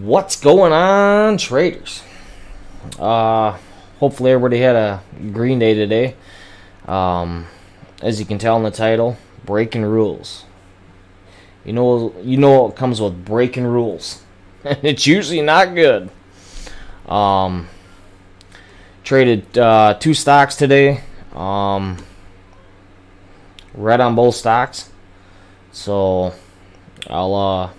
What's going on, traders? Uh, hopefully everybody had a green day today. Um, as you can tell in the title, breaking rules. You know, you know what comes with breaking rules, it's usually not good. Um, traded uh, two stocks today. Um, red on both stocks, so I'll uh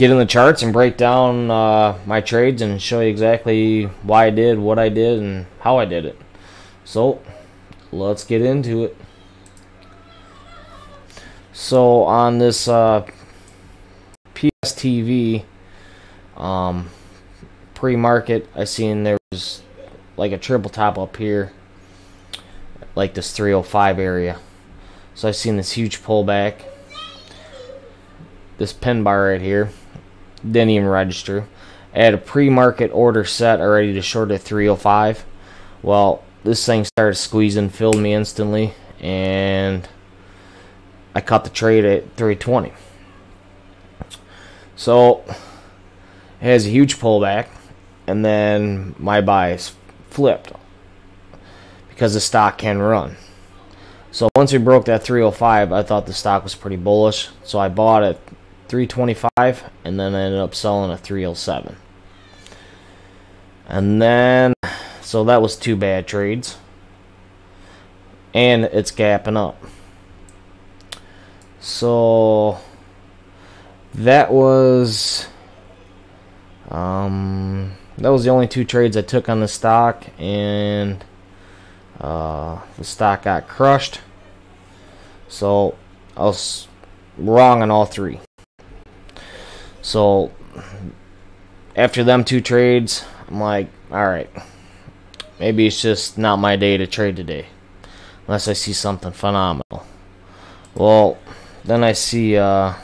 get in the charts and break down uh, my trades and show you exactly why I did what I did and how I did it. So let's get into it. So on this uh, PSTV um, pre-market, I seen there was like a triple top up here, like this 305 area. So I seen this huge pullback. This pin bar right here didn't even register. I had a pre-market order set already to short at 305. Well, this thing started squeezing, filled me instantly, and I caught the trade at 320. So it has a huge pullback, and then my buys flipped because the stock can run. So once we broke that 305, I thought the stock was pretty bullish, so I bought it 325 and then I ended up selling a 307 and then so that was two bad trades. And it's gapping up. So that was um that was the only two trades I took on the stock and uh, the stock got crushed. So I was wrong on all three so after them two trades, I'm like, all right, maybe it's just not my day to trade today, unless I see something phenomenal. Well, then I see, uh,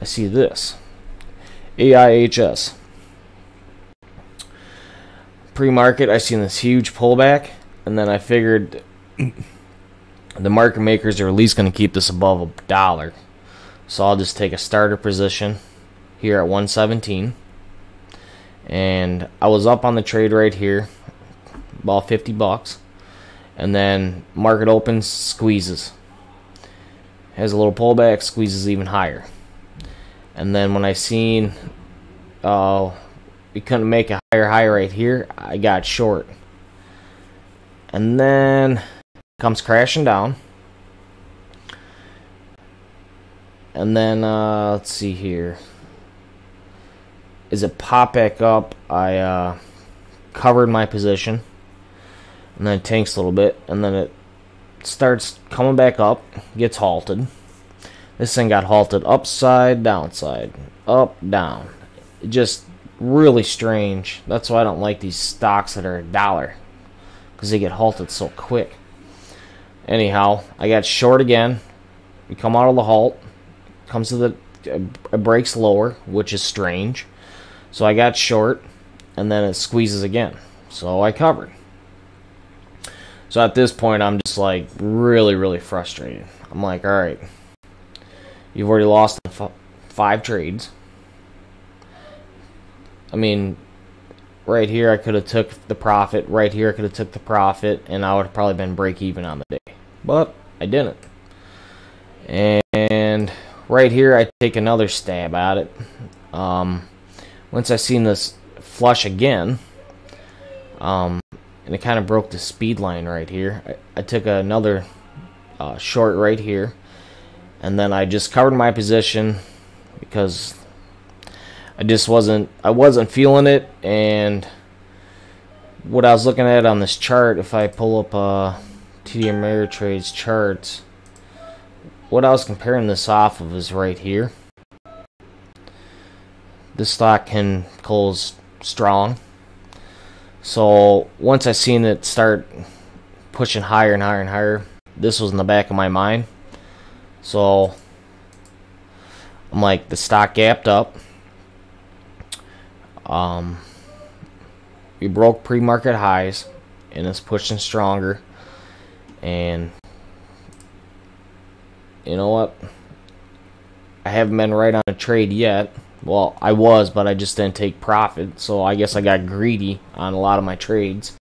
I see this, AIHS. Pre-market, I seen this huge pullback, and then I figured the market makers are at least going to keep this above a dollar. So I'll just take a starter position here at 117. And I was up on the trade right here, about 50 bucks. And then market opens, squeezes. Has a little pullback, squeezes even higher. And then when I seen uh, we couldn't make a higher high right here, I got short. And then comes crashing down. And then, uh, let's see here. Is it pop back up, I uh, covered my position. And then it tanks a little bit. And then it starts coming back up, gets halted. This thing got halted upside, downside, up, down. It just really strange. That's why I don't like these stocks that are a dollar. Because they get halted so quick. Anyhow, I got short again. We come out of the halt comes to the uh, it breaks lower, which is strange. So I got short, and then it squeezes again. So I covered. So at this point, I'm just like really, really frustrated. I'm like, all right, you've already lost five trades. I mean, right here I could have took the profit. Right here I could have took the profit, and I would have probably been break even on the day. But I didn't. And right here I take another stab at it. Um, once I seen this flush again, um, and it kind of broke the speed line right here, I, I took another uh, short right here, and then I just covered my position because I just wasn't I wasn't feeling it, and what I was looking at on this chart, if I pull up uh, TD Ameritrade's charts what I was comparing this off of is right here. This stock can close strong. So once I seen it start pushing higher and higher and higher, this was in the back of my mind. So I'm like the stock gapped up. Um, we broke pre-market highs and it's pushing stronger and you know what? I haven't been right on a trade yet. Well, I was, but I just didn't take profit. So I guess I got greedy on a lot of my trades.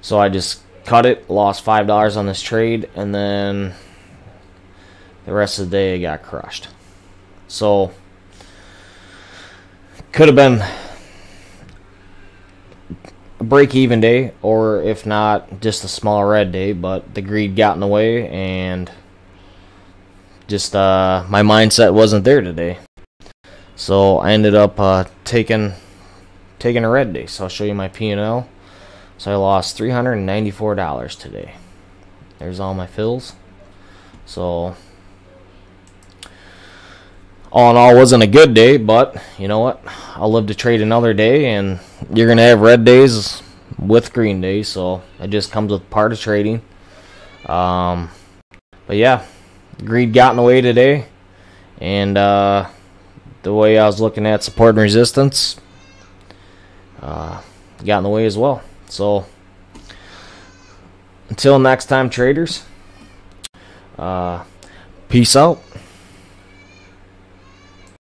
So I just cut it, lost five dollars on this trade, and then the rest of the day I got crushed. So could have been a break even day, or if not, just a small red day, but the greed got in the way and just uh, my mindset wasn't there today. So I ended up uh, taking taking a red day. So I'll show you my P and L. So I lost three hundred and ninety four dollars today. There's all my fills. So all in all, wasn't a good day, but you know what? I'll live to trade another day, and you're gonna have red days with green days. So it just comes with part of trading. Um, but yeah, greed got in the way today, and uh, the way I was looking at support and resistance uh, got in the way as well. So until next time, traders. Uh, peace out.